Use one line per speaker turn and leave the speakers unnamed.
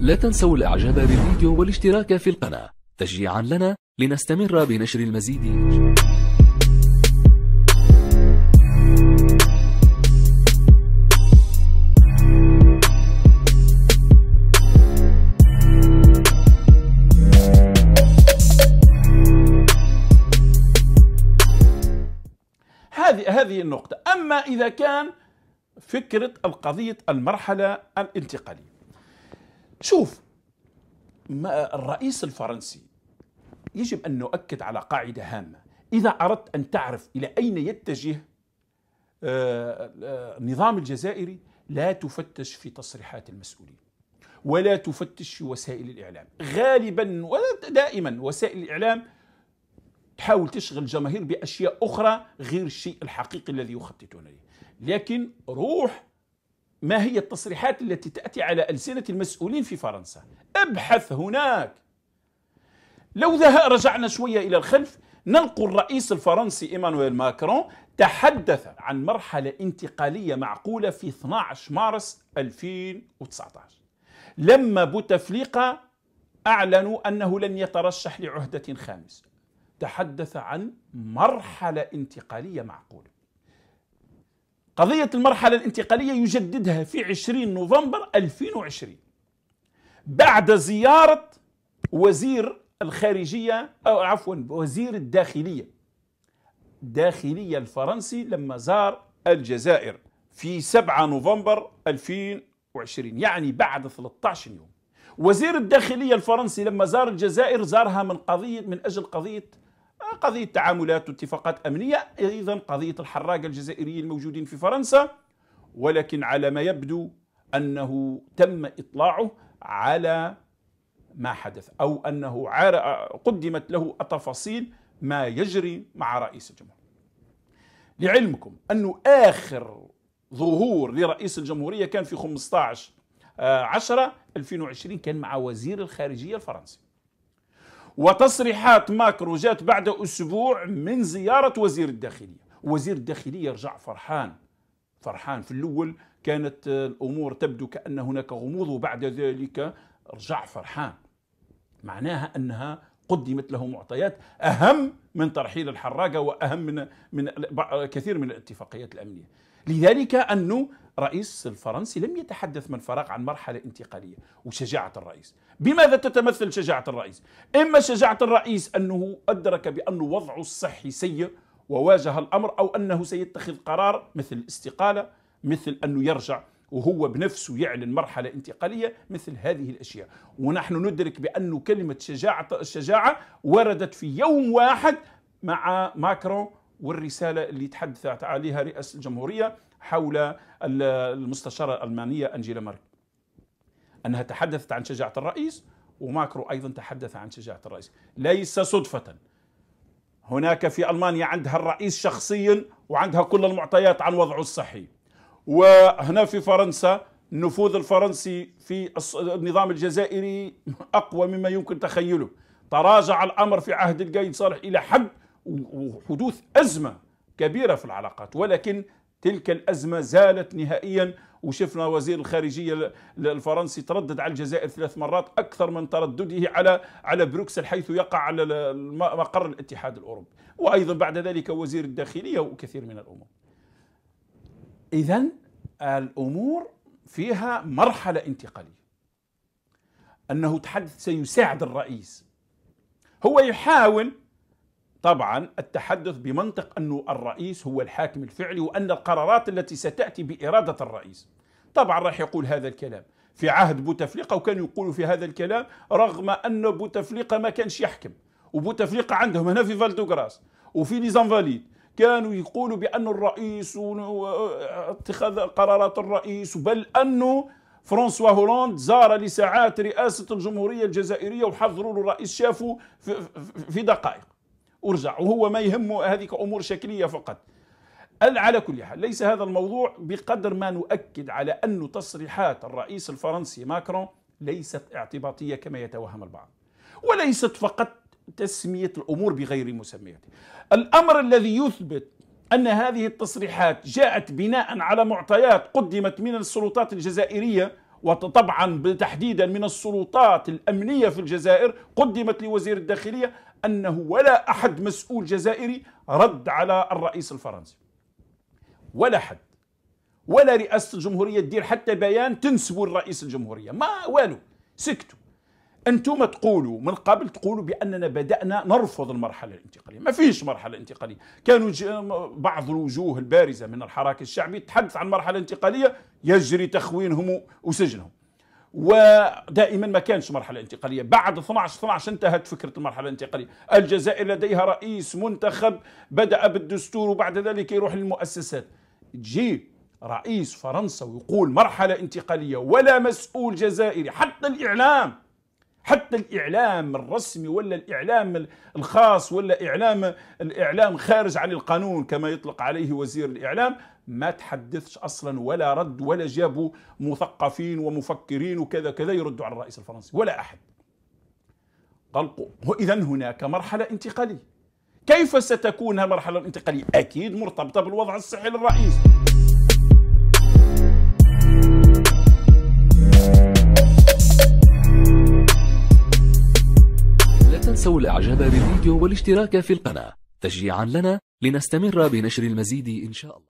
لا تنسوا الإعجاب بالفيديو والاشتراك في القناة. تشجيعا لنا لنستمر بنشر المزيد.
هذه هذه النقطة. أما إذا كان فكرة القضية المرحلة الانتقالية. شوف ما الرئيس الفرنسي يجب أن نؤكد على قاعدة هامة. إذا أردت أن تعرف إلى أين يتجه آه، آه، النظام الجزائري لا تفتش في تصريحات المسؤولين ولا تفتش في وسائل الإعلام. غالبا ودائما وسائل الإعلام تحاول تشغل الجماهير بأشياء أخرى غير الشيء الحقيقي الذي يخططون له لكن روح ما هي التصريحات التي تأتي على ألسنة المسؤولين في فرنسا؟ ابحث هناك. لو ذهب رجعنا شوية إلى الخلف. نلقى الرئيس الفرنسي إيمانويل ماكرون تحدث عن مرحلة انتقالية معقولة في 12 مارس 2019 لما بوتفليقه أعلنوا أنه لن يترشح لعهدة خامس. تحدث عن مرحلة انتقالية معقولة. قضية المرحلة الانتقالية يجددها في 20 نوفمبر 2020 بعد زيارة وزير الخارجية أو عفوا وزير الداخلية. الداخلية الفرنسي لما زار الجزائر في 7 نوفمبر 2020 يعني بعد 13 يوم. وزير الداخلية الفرنسي لما زار الجزائر زارها من قضية من أجل قضية قضية تعاملات واتفاقات أمنية أيضا قضية الحراقة الجزائريين الموجودين في فرنسا ولكن على ما يبدو أنه تم إطلاعه على ما حدث أو أنه قدمت له التفاصيل ما يجري مع رئيس الجمهورية لعلمكم أنه آخر ظهور لرئيس الجمهورية كان في 15 10 2020 كان مع وزير الخارجية الفرنسي. وتصريحات ماكرو جاءت بعد أسبوع من زيارة وزير الداخلية. وزير الداخلية رجع فرحان. فرحان في الأول كانت الأمور تبدو كأن هناك غموض وبعد ذلك رجع فرحان. معناها أنها قدمت له معطيات أهم من ترحيل الحراقة وأهم من من كثير من الاتفاقيات الأمنية. لذلك أنه رئيس الفرنسي لم يتحدث من فراغ عن مرحلة انتقالية وشجاعة الرئيس بماذا تتمثل شجاعة الرئيس؟ إما شجاعة الرئيس أنه أدرك بأن وضعه الصحي سيء وواجه الأمر أو أنه سيتخذ قرار مثل الاستقالة مثل أنه يرجع وهو بنفسه يعلن مرحلة انتقالية مثل هذه الأشياء ونحن ندرك بأن كلمة شجاعة الشجاعة وردت في يوم واحد مع ماكرون والرسالة اللي تحدثت عليها رئاسة الجمهورية حول المستشارة الألمانية أنجيلا مارك أنها تحدثت عن شجاعة الرئيس وماكرو أيضا تحدث عن شجاعة الرئيس. ليس صدفة. هناك في ألمانيا عندها الرئيس شخصيا وعندها كل المعطيات عن وضعه الصحي. وهنا في فرنسا النفوذ الفرنسي في النظام الجزائري أقوى مما يمكن تخيله. تراجع الأمر في عهد القايد صالح إلى حد وحدوث أزمة كبيرة في العلاقات ولكن تلك الأزمة زالت نهائيا. وشفنا وزير الخارجية الفرنسي تردد على الجزائر ثلاث مرات أكثر من تردده على على بروكسل حيث يقع على مقر الاتحاد الأوروبي. وأيضا بعد ذلك وزير الداخلية وكثير من الأمور إذا الأمور فيها مرحلة انتقالية. أنه تحدث سيساعد الرئيس. هو يحاول طبعا التحدث بمنطق أن الرئيس هو الحاكم الفعلي وأن القرارات التي ستأتي بإرادة الرئيس. طبعا راح يقول هذا الكلام. في عهد بوتفليقة وكانوا يقولوا في هذا الكلام رغم أن بوتفليقة ما كانش يحكم. وبوتفليقة عندهم هنا في فالدوغراس وفي ليزانفاليد كانوا يقولوا بأن الرئيس اتخاذ قرارات الرئيس بل أنه فرانسوا هولاند زار لساعات رئاسة الجمهورية الجزائرية وحضروا له الرئيس شافوا في دقائق. ورجع وهو ما يهمه هذه أمور شكلية فقط. على كل حال ليس هذا الموضوع بقدر ما نؤكد على أن تصريحات الرئيس الفرنسي ماكرون ليست اعتباطية كما يتوهم البعض وليست فقط تسمية الأمور بغير مسمياتها الأمر الذي يثبت أن هذه التصريحات جاءت بناء على معطيات قدمت من السلطات الجزائرية وطبعا تحديدا من السلطات الأمنية في الجزائر قدمت لوزير الداخلية أنه ولا أحد مسؤول جزائري رد على الرئيس الفرنسي. ولا حد. ولا رئاسة الجمهورية تدير حتى بيان تنسبوا لرئيس الجمهورية. ما والو. سكتوا. أنتم تقولوا من قبل تقولوا بأننا بدأنا نرفض المرحلة الانتقالية. ما فيش مرحلة انتقالية. كانوا بعض الوجوه البارزة من الحراك الشعبي تحدث عن مرحلة انتقالية يجري تخوينهم وسجنهم. ودائما ما كانش مرحلة انتقالية. بعد 12 12 انتهت فكرة المرحلة الانتقالية. الجزائر لديها رئيس منتخب بدأ بالدستور وبعد ذلك يروح للمؤسسات. تجي رئيس فرنسا ويقول مرحلة انتقالية ولا مسؤول جزائري. حتى الإعلام حتى الإعلام الرسمي ولا الإعلام الخاص ولا إعلام الإعلام خارج عن القانون كما يطلق عليه وزير الإعلام ما تحدثش أصلا ولا رد ولا جابوا مثقفين ومفكرين وكذا كذا يردوا على الرئيس الفرنسي ولا أحد. قال إذا هناك مرحلة انتقالية. كيف ستكون المرحلة الانتقالية؟ أكيد مرتبطة بالوضع الصحي للرئيس.
تنسوا الإعجاب بالفيديو والاشتراك في القناة. تشجيعا لنا لنستمر بنشر المزيد إن شاء الله.